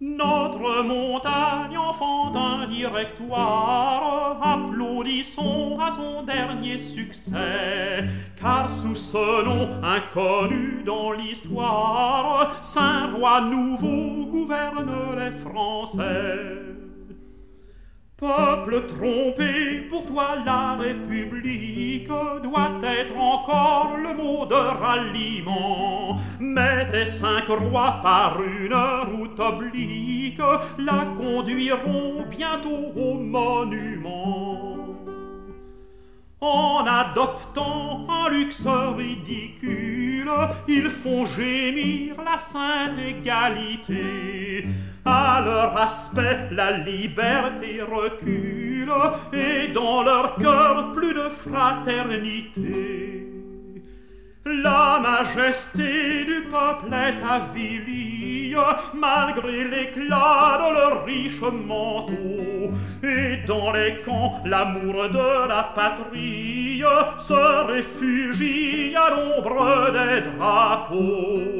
Notre montagne enfant d'un directoire, applaudissons à son dernier succès, car sous ce nom inconnu dans l'histoire, Saint-Roi nouveau gouverne les Français. Peuple trompé, pour toi la République doit être encore le mot de ralliement. Mais tes cinq rois par une route oblique la conduiront bientôt au monument. En adoptant un luxe ridicule, ils font gémir la sainte égalité. Leur aspect, la liberté recule, et dans leur cœur, plus de fraternité. La majesté du peuple est avilie, malgré l'éclat de leur riche manteau. Et dans les camps, l'amour de la patrie se réfugie à l'ombre des drapeaux.